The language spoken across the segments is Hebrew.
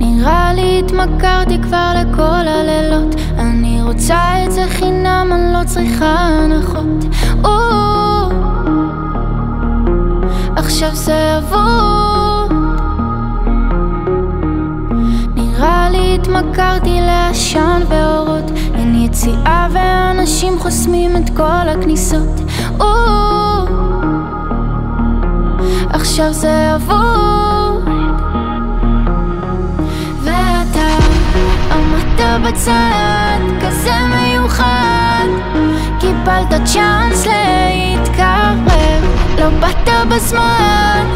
נראה לי התמכרתי כבר לכל הלילות. אני רוצה את זה חינם, אני לא צריכה הנחות. עכשיו זה אבוד נראה לי התמכרתי לעשן ואורות. אין יציאה ואנשים חוסמים את כל הכניסות עכשיו זה אבוד ואתה עמדת בצד כזה מיוחד. קיבלת צ'אנס להתקרב. לא באת בזמן,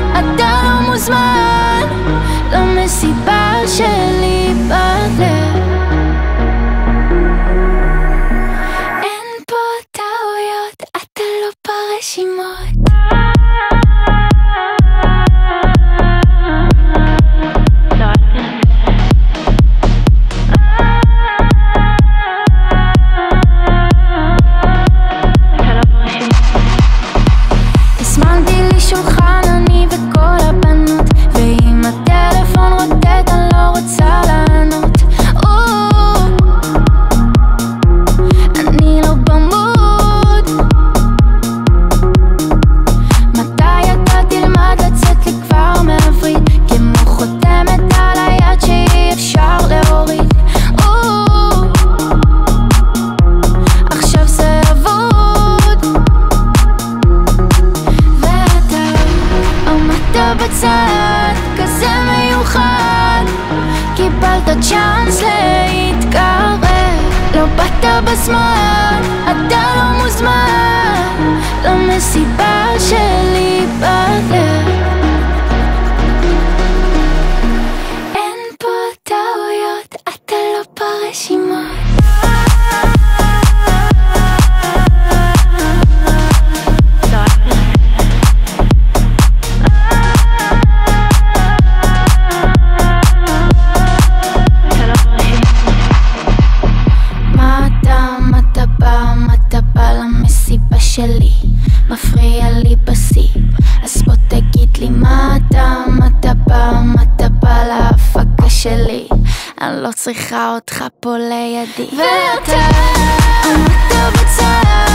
קיבלת צ'אנס להתקרב. לא באת בזמן, אתה לא מוזמן. למסיבה שלי בלב שלי? מפריע לי בשיא אז בוא תגיד לי מה אתה, מה אתה בא, מה אתה בא להפקה שלי? אני לא צריכה אותך פה לידי ואתה עמדת בצד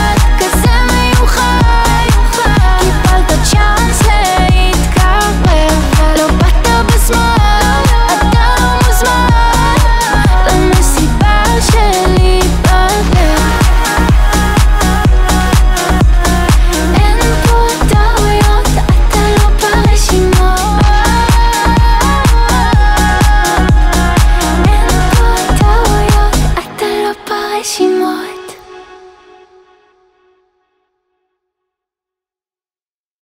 爱寂寞。